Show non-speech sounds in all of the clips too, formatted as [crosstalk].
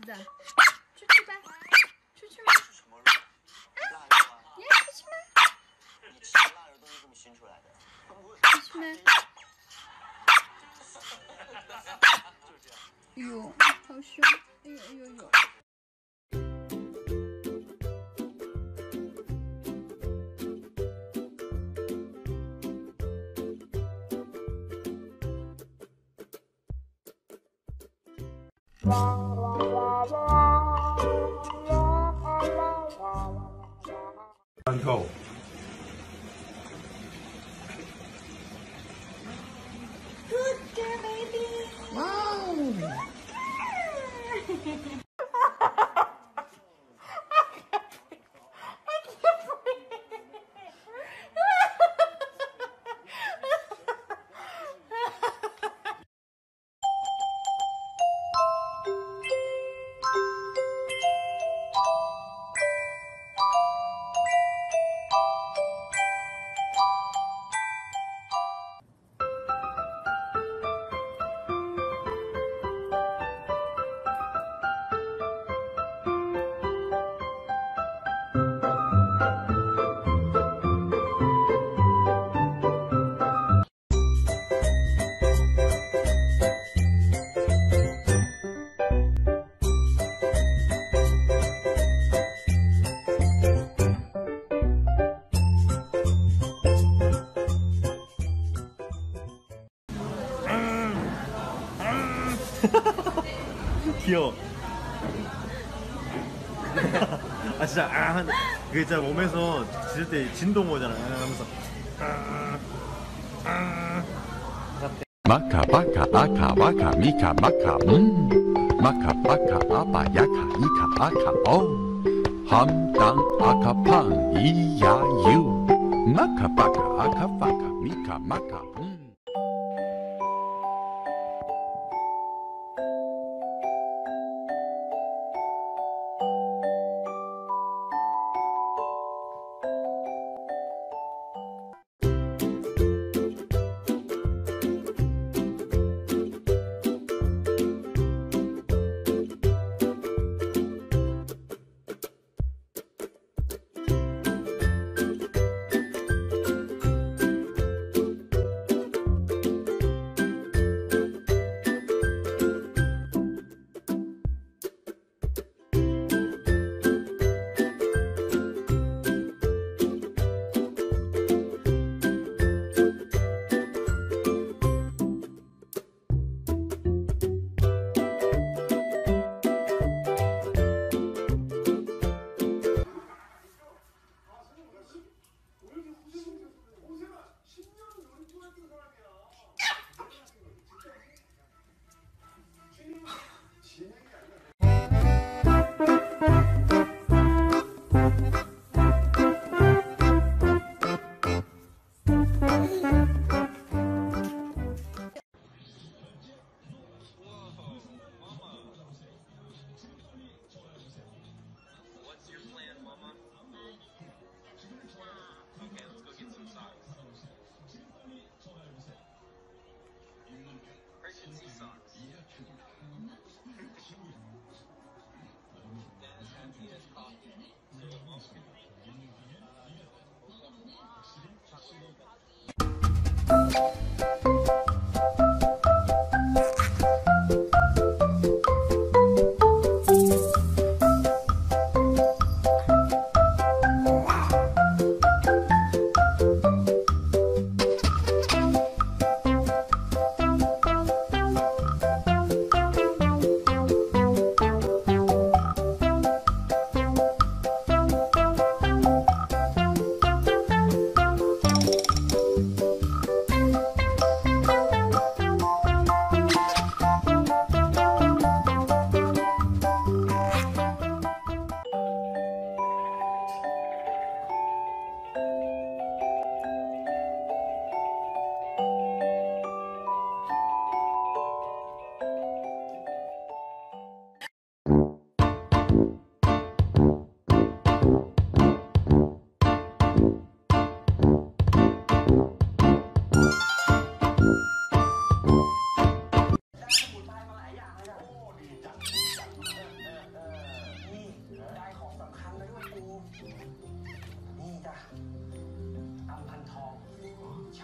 子，出去吧，出去吗？是什么肉？腊肉啊！你要出去吗？你吃的腊肉都是这么熏出来的。出去吗？就是这样。哎呦，好凶！哎呦哎 and go. Good girl, baby. Wow. [laughs] 귀여워 아 진짜 아 그게 진짜 몸에서 짖을 때 진동 오잖아 하면서 Maka baka aka waka mika maka mm. Maka baka aba yaka ika aka o Ham dang aka pang iya you Maka baka aka waka mika maka mm.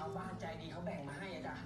าวบ้านใจดีเขาแบ่งมาให้อะจ้ะ